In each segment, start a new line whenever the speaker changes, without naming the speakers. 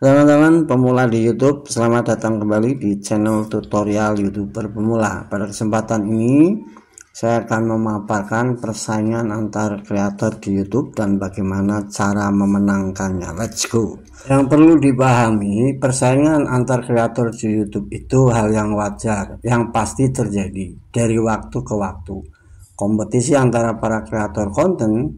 Teman-teman pemula di YouTube, selamat datang kembali di channel tutorial YouTuber pemula. Pada kesempatan ini, saya akan memaparkan persaingan antar kreator di YouTube dan bagaimana cara memenangkannya. Let's go. Yang perlu dipahami, persaingan antar kreator di YouTube itu hal yang wajar, yang pasti terjadi dari waktu ke waktu. Kompetisi antara para kreator konten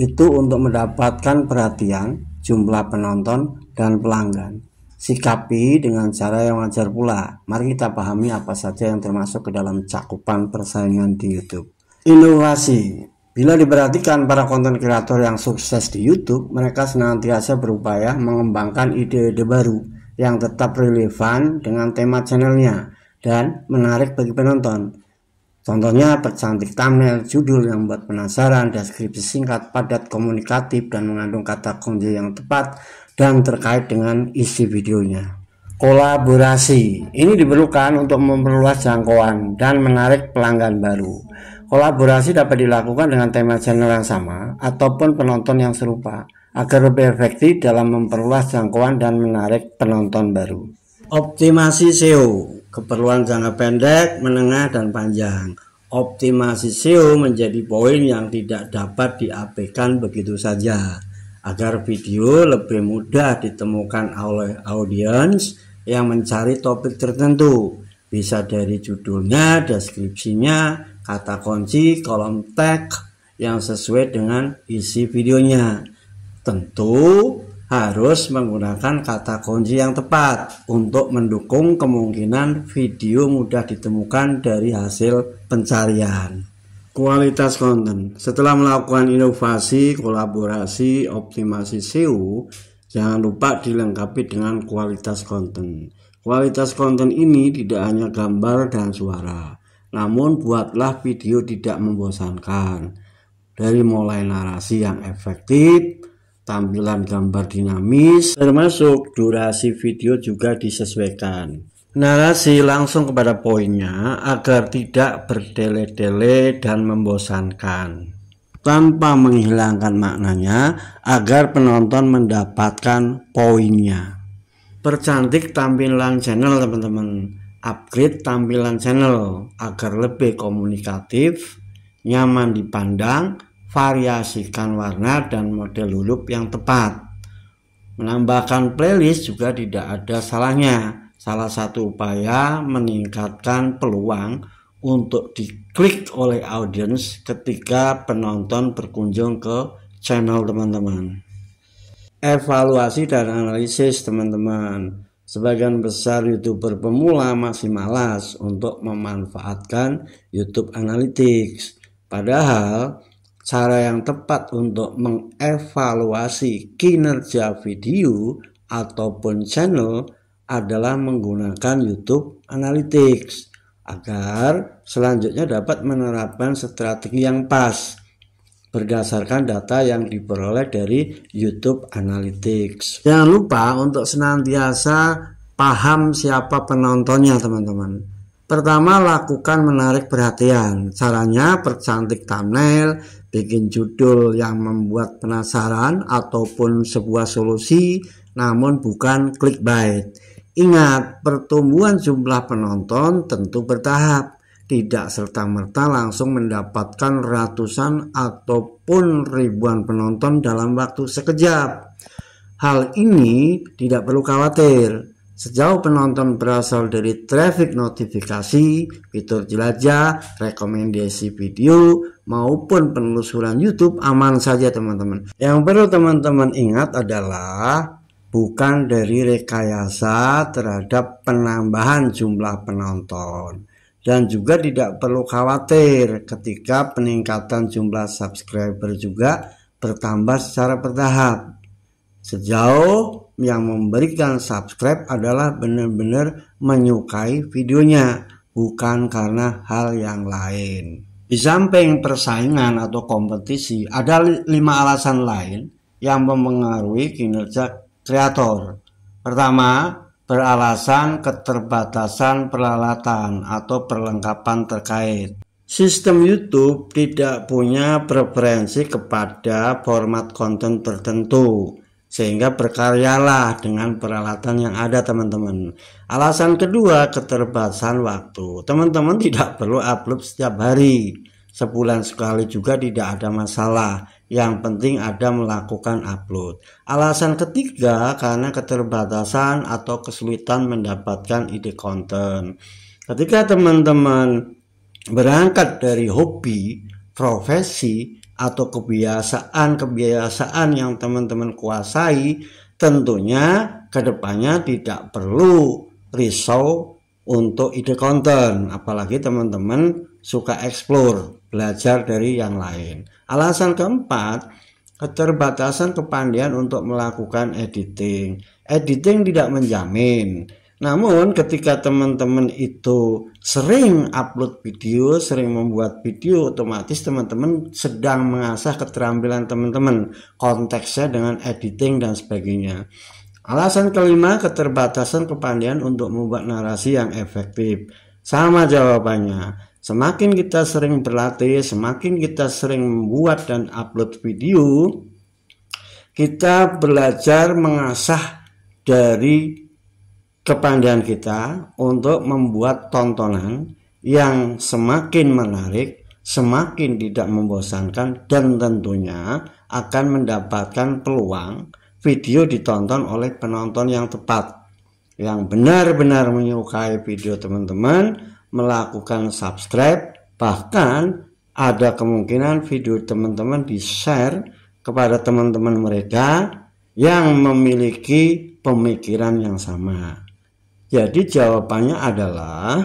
itu untuk mendapatkan perhatian, jumlah penonton, dan pelanggan. Sikapi dengan cara yang wajar pula. Mari kita pahami apa saja yang termasuk ke dalam cakupan persaingan di YouTube. Inovasi. Bila diperhatikan para konten kreator yang sukses di YouTube, mereka senantiasa berupaya mengembangkan ide-ide baru yang tetap relevan dengan tema channelnya dan menarik bagi penonton. Contohnya percantik thumbnail, judul yang membuat penasaran, deskripsi singkat, padat, komunikatif, dan mengandung kata kunci yang tepat dan terkait dengan isi videonya. Kolaborasi ini diperlukan untuk memperluas jangkauan dan menarik pelanggan baru. Kolaborasi dapat dilakukan dengan tema channel yang sama ataupun penonton yang serupa agar lebih efektif dalam memperluas jangkauan dan menarik penonton baru. Optimasi SEO keperluan jangka pendek, menengah, dan panjang. Optimasi SEO menjadi poin yang tidak dapat diabaikan begitu saja agar video lebih mudah ditemukan oleh audiens yang mencari topik tertentu. Bisa dari judulnya, deskripsinya, kata kunci, kolom tag yang sesuai dengan isi videonya. Tentu harus menggunakan kata kunci yang tepat untuk mendukung kemungkinan video mudah ditemukan dari hasil pencarian. Kualitas konten. Setelah melakukan inovasi, kolaborasi, optimasi SEO, jangan lupa dilengkapi dengan kualitas konten. Kualitas konten ini tidak hanya gambar dan suara, namun buatlah video tidak membosankan. Dari mulai narasi yang efektif, tampilan gambar dinamis, termasuk durasi video juga disesuaikan. Narasi langsung kepada poinnya agar tidak berdele-dele dan membosankan. Tanpa menghilangkan maknanya agar penonton mendapatkan poinnya. Percantik tampilan channel teman-teman. Upgrade tampilan channel agar lebih komunikatif, nyaman dipandang, variasikan warna dan model huruf yang tepat. Menambahkan playlist juga tidak ada salahnya. Salah satu upaya meningkatkan peluang untuk diklik oleh audiens ketika penonton berkunjung ke channel teman-teman. Evaluasi dan analisis teman-teman. Sebagian besar YouTuber pemula masih malas untuk memanfaatkan YouTube Analytics. Padahal Cara yang tepat untuk mengevaluasi kinerja video ataupun channel adalah menggunakan YouTube Analytics agar selanjutnya dapat menerapkan strategi yang pas berdasarkan data yang diperoleh dari YouTube Analytics. Jangan lupa untuk senantiasa paham siapa penontonnya teman-teman. Pertama, lakukan menarik perhatian. Caranya percantik thumbnail, bikin judul yang membuat penasaran ataupun sebuah solusi, namun bukan clickbait. Ingat, pertumbuhan jumlah penonton tentu bertahap. Tidak serta-merta langsung mendapatkan ratusan ataupun ribuan penonton dalam waktu sekejap. Hal ini tidak perlu khawatir Sejauh penonton berasal dari traffic notifikasi, fitur jelajah, rekomendasi video, maupun penelusuran YouTube aman saja teman-teman. Yang perlu teman-teman ingat adalah bukan dari rekayasa terhadap penambahan jumlah penonton. Dan juga tidak perlu khawatir ketika peningkatan jumlah subscriber juga bertambah secara bertahap. Sejauh yang memberikan subscribe adalah benar-benar menyukai videonya, bukan karena hal yang lain. Di samping persaingan atau kompetisi, ada lima alasan lain yang mempengaruhi kinerja kreator. Pertama, beralasan keterbatasan peralatan atau perlengkapan terkait. Sistem YouTube tidak punya preferensi kepada format konten tertentu sehingga berkaryalah dengan peralatan yang ada teman-teman. Alasan kedua keterbatasan waktu. Teman-teman tidak perlu upload setiap hari. Sebulan sekali juga tidak ada masalah. Yang penting ada melakukan upload. Alasan ketiga karena keterbatasan atau kesulitan mendapatkan ide konten. Ketika teman-teman berangkat dari hobi profesi atau kebiasaan-kebiasaan yang teman-teman kuasai tentunya ke depannya tidak perlu risau untuk ide konten. Apalagi teman-teman suka explore belajar dari yang lain. Alasan keempat keterbatasan kepandian untuk melakukan editing. Editing tidak menjamin namun ketika teman-teman itu sering upload video, sering membuat video, otomatis teman-teman sedang mengasah keterampilan teman-teman, konteksnya dengan editing dan sebagainya. Alasan kelima, keterbatasan kepandian untuk membuat narasi yang efektif. Sama jawabannya. Semakin kita sering berlatih, semakin kita sering membuat dan upload video, kita belajar mengasah dari kepandaian kita untuk membuat tontonan yang semakin menarik, semakin tidak membosankan dan tentunya akan mendapatkan peluang video ditonton oleh penonton yang tepat yang benar-benar menyukai video teman-teman melakukan subscribe bahkan ada kemungkinan video teman-teman di share kepada teman-teman mereka yang memiliki pemikiran yang sama. Jadi jawabannya adalah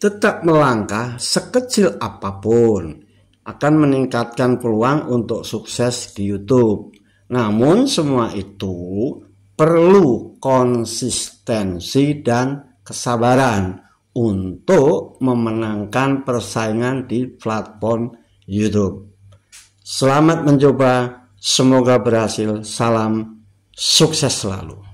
tetap melangkah sekecil apa pun akan meningkatkan peluang untuk sukses di YouTube. Namun semua itu perlu konsistensi dan kesabaran untuk memenangkan persaingan di platform YouTube. Selamat mencoba, semoga berhasil. Salam sukses selalu.